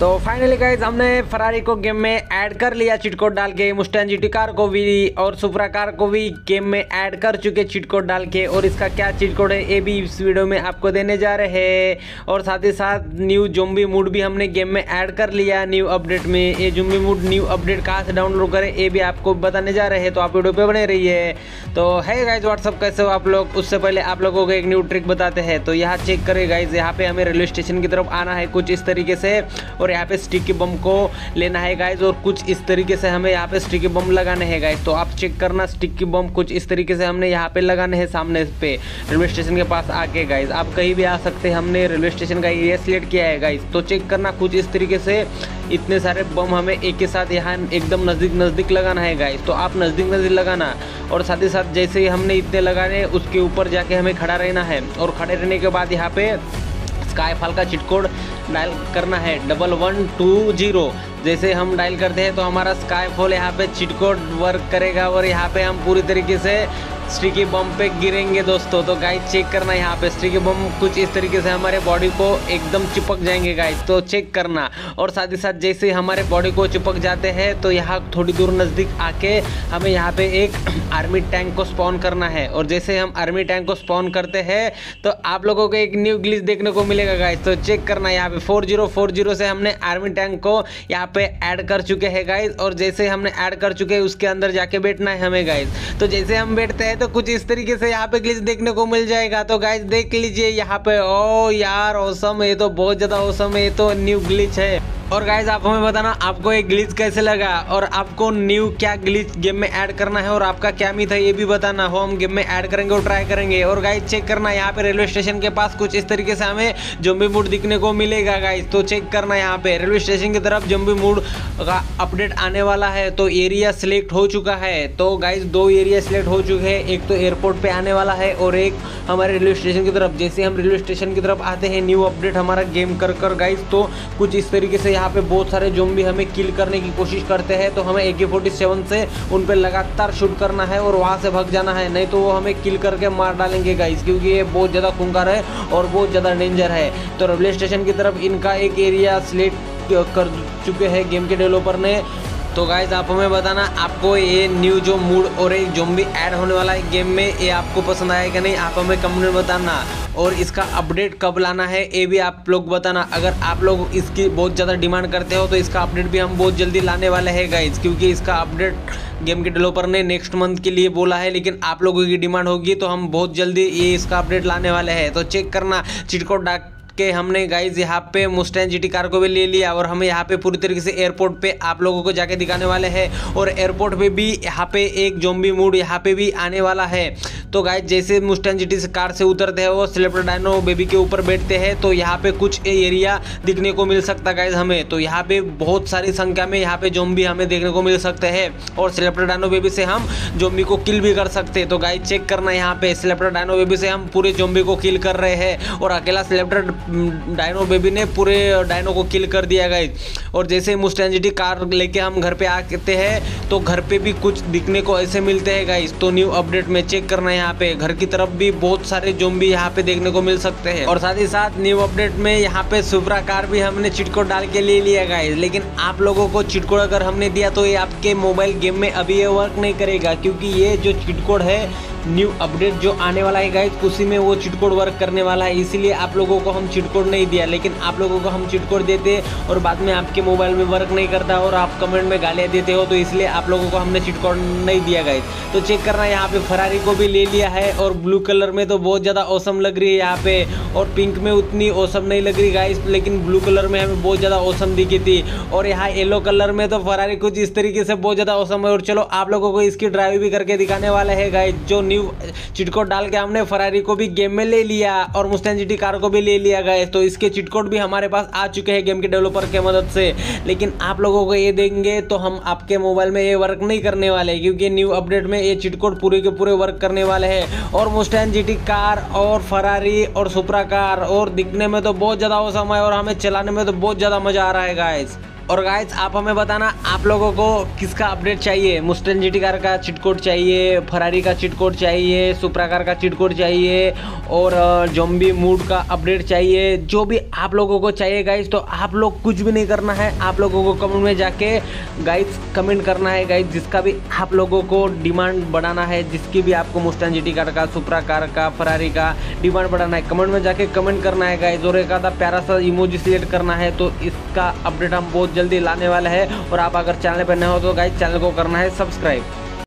तो finally guys हमने Ferrari को गेम में ऐड कर लिया चिट कोड डाल के। मुस्टैन जीटी कार को भी और सुपरा कार को भी गेम में ऐड कर चुके चिट कोड डाल के। और इसका क्या चिट कोड है, ये भी इस वीडियो में आपको देने जा रहे हैं। और साथ ही साथ न्यू जोम्बी मूड भी हमने गेम में ऐड कर लिया न्यू अपडेट में। ये जोम्बी मूड न्यू अपडेट कहाँ से डाउनलोड करें, ये भी आपको बताने जा रहे हैं। तो आप वीडियो पर बने रहिए। तो है गाइज़ व्हाट्सअप कैसे हो आप लोग? उससे पहले आप लोगों को एक न्यू ट्रिक बताते हैं। तो यहाँ चेक करें गाइज़ यहाँ पे हमें रेलवे स्टेशन की तरफ़ आना है कुछ इस तरीके से। और यहाँ पे स्टिकी बम को लेना है गाइज़ और कुछ इस तरीके से हमें यहाँ पे स्टिकी बम लगाने हैं गाइज़ तो आप चेक करना स्टिकी बम कुछ इस तरीके से हमने यहाँ पे लगाने हैं सामने पे रेलवे स्टेशन के पास आके गाइज़ आप कहीं भी आ सकते हैं, हमने रेलवे स्टेशन का एरिया सिलेक्ट किया है गाइज़ तो चेक करना कुछ इस तरीके से इतने सारे बम हमें एक के साथ यहाँ एकदम नज़दीक नज़दीक लगाना है गाइज़ तो आप नज़दीक नज़दीक लगाना और साथ ही साथ जैसे ही हमने इतने लगाने, उसके ऊपर जाके हमें खड़ा रहना है और खड़े रहने के बाद यहाँ पे स्काई फॉल का चिट कोड डायल करना है, डबल वन टू ज़ीरो। जैसे हम डायल करते हैं तो हमारा स्काईफॉल यहाँ पे चिट कोड वर्क करेगा और यहाँ पे हम पूरी तरीके से स्टिकी बम पे गिरेंगे दोस्तों। तो गाइस चेक करना यहाँ पे। स्टिकी बम कुछ इस तरीके से हमारे बॉडी को एकदम चिपक जाएँगे गाइस तो चेक करना। और साथ ही साथ जैसे हमारे बॉडी को चिपक जाते हैं तो यहाँ थोड़ी दूर नज़दीक आके हमें यहाँ पे एक आर्मी टैंक को स्पॉन करना है। और जैसे हम आर्मी टैंक को स्पॉन करते हैं तो आप लोगों को एक न्यू ग्लिच देखने को मिलेगा गाइस तो चेक करना यहाँ पे। फोर ज़ीरो फोर ज़ीरो से हमने आर्मी टैंक को यहाँ पे ऐड कर चुके हैं गाइस और जैसे हमने ऐड कर चुके हैं, उसके अंदर जाके बैठना है हमें गाइस तो जैसे हम बैठते हैं तो कुछ इस तरीके से यहाँ पे ग्लिच देखने को मिल जाएगा। तो गाइज़ देख लीजिए यहाँ पे। ओ यार ओसम ये तो बहुत ज़्यादा ओसम है। ये तो न्यू ग्लिच है। और गाइज़ आप हमें बताना, आपको ये ग्लिच कैसे लगा? और आपको न्यू क्या ग्लिच गेम में ऐड करना है? और आपका क्या मिथ है, ये भी बताना। हो हम गेम में ऐड करेंगे और ट्राई करेंगे। और गाइज़ चेक करना, यहाँ पे रेलवे स्टेशन के पास कुछ इस तरीके से हमें जम्बी मूड दिखने को मिलेगा गाइज़ तो चेक करना यहाँ पे। रेलवे स्टेशन की तरफ़ जम्बी मूड का अपडेट आने वाला है। तो एरिया सिलेक्ट हो चुका है। तो गाइज़ दो एरिया सिलेक्ट हो चुके हैं। एक तो एयरपोर्ट पर आने वाला है और एक हमारे रेलवे स्टेशन की तरफ़। जैसे हम रेलवे स्टेशन की तरफ़ आते हैं न्यू अपडेट हमारा गेम कर कर गाइज़ तो कुछ इस तरीके से यहाँ पे बहुत सारे जोम्बी हमें किल करने की कोशिश करते हैं तो हमें ए के फोर्टी सेवन से उन पर लगातार शूट करना है और वहाँ से भग जाना है। नहीं तो वो हमें किल करके मार डालेंगे गाइस क्योंकि ये बहुत ज़्यादा खूंखार है और बहुत ज़्यादा डेंजर है। तो रेलवे स्टेशन की तरफ़ इनका एक एरिया सिलेक्ट कर चुके हैं गेम के डेवलपर ने। तो गाइज़ आप हमें बताना, आपको ये न्यू जो मूड और एक जोम्बी ऐड होने वाला है गेम में, ये आपको पसंद आया कि नहीं, आप हमें कमेंट में बताना। और इसका अपडेट कब लाना है, ये भी आप लोग बताना। अगर आप लोग इसकी बहुत ज़्यादा डिमांड करते हो तो इसका अपडेट भी हम बहुत जल्दी लाने वाले हैं गाइज़ क्योंकि इसका अपडेट गेम के डेवलपर ने नेक्स्ट मंथ के लिए बोला है, लेकिन आप लोगों की डिमांड होगी तो हम बहुत जल्दी ये इसका अपडेट लाने वाले हैं। तो चेक करना, चिटकोट डाक के हमने गाइज़ यहाँ पे मुस्टैन जीटी कार को भी ले लिया और हम यहाँ पे पूरी तरीके से एयरपोर्ट पे आप लोगों को जाके दिखाने वाले हैं और एयरपोर्ट पे भी यहाँ पे एक जोम्बी मूड यहाँ पे भी आने वाला है। तो गाइज़ जैसे मुस्टैन जीटी से कार से उतरते हैं वो सिलेप्टर डायनो बेबी के ऊपर बैठते हैं तो यहाँ पे कुछ एरिया दिखने को मिल सकता गाइज़ हमें। तो यहाँ पे बहुत सारी संख्या में यहाँ पे जोम्बी हमें देखने को मिल सकते हैं और सिलेप्टर डायनो बेबी से हम जोम्बी को किल भी कर सकते हैं। तो गाइज़ चेक करना यहाँ पे। सिलेप्टर डायनो बेबी से हम पूरे जोम्बी को किल कर रहे हैं और अकेला सिलेप्टर डायनो बेबी ने पूरे डायनो को किल कर दिया गई और जैसे ही मुस्टैंजिटी कार लेके हम घर पे आते हैं तो घर पे भी कुछ दिखने को ऐसे मिलते हैं गाइस तो न्यू अपडेट में चेक करना है यहाँ पे. घर की तरफ़ भी बहुत सारे जोम्बी यहाँ पे देखने को मिल सकते हैं. और साथ ही साथ न्यू अपडेट में यहाँ पे सुपरा कार भी हमने चिटकोड डाल के ले लिया गाइस लेकिन आप लोगों को चिटकोड अगर हमने दिया तो ये आपके मोबाइल गेम में अभी ये वर्क नहीं करेगा, क्योंकि ये जो चिटकोड है न्यू अपडेट जो आने वाला है गाइज़ उसी में वो चिटकोड वर्क करने वाला है। इसीलिए आप लोगों को हम चिटकोड नहीं दिया, लेकिन आप लोगों को हम चिटकोड देते और बाद में आपके मोबाइल में वर्क नहीं करता और आप कमेंट में गालियाँ देते हो तो इसलिए आप लोगों को हमने चिटकोड नहीं दिया गाइज़ तो चेक करना, यहाँ पे फरारी को भी ले लिया है और ब्लू कलर में तो बहुत ज़्यादा औसम लग रही है यहाँ पे और पिंक में उतनी औसम नहीं लग रही गाइज़ लेकिन ब्लू कलर में हमें बहुत ज़्यादा औसम दिखी थी। और यहाँ येलो कलर में तो फरारी कुछ इस तरीके से बहुत ज़्यादा औसम है और चलो आप लोगों को इसकी ड्राइव भी करके दिखाने वाला है गाइज़ जो न्यू चिटकोड डाल के हमने फरारी को भी गेम में ले लिया और मुस्तैन जीटी कार को भी ले लिया गए तो इसके चिटकोड भी हमारे पास आ चुके हैं गेम के डेवलपर के मदद से. लेकिन आप लोगों को ये देंगे तो हम आपके मोबाइल में ये वर्क नहीं करने वाले, क्योंकि न्यू अपडेट में ये चिटकोड पूरे के पूरे वर्क करने वाले हैं. और मुस्टैन जीटी कार और फरारी और सुपरा कार और दिखने में तो बहुत ज़्यादा है और हमें चलाने में तो बहुत ज़्यादा मज़ा आ रहा है गाइस और गाइस आप हमें बताना, आप लोगों को किसका अपडेट चाहिए? मुस्टन जी कार का चिट कोड चाहिए फरारी का चिट कोड चाहिए सुप्रा कार का चिट कोड चाहिए, और जोम्बी मूड का अपडेट चाहिए, जो भी आप लोगों को चाहिए गाइस तो आप लोग कुछ भी नहीं करना है, आप लोगों को कमेंट में जाके गाइस कमेंट करना है गाइस जिसका भी आप लोगों को डिमांड बढ़ाना है, जिसकी भी आपको मुस्टन जी कार का सुप्रा कार का फरारी का डिमांड बढ़ाना है कमेंट में जाके कमेंट करना है गाइज़ और एक आधा प्यारा सा इमोजी सिलेक्ट करना है तो इसका अपडेट हम बहुत जल्दी लाने वाला है। और आप अगर चैनल पर नए हो तो गाइज़ चैनल को करना है सब्सक्राइब।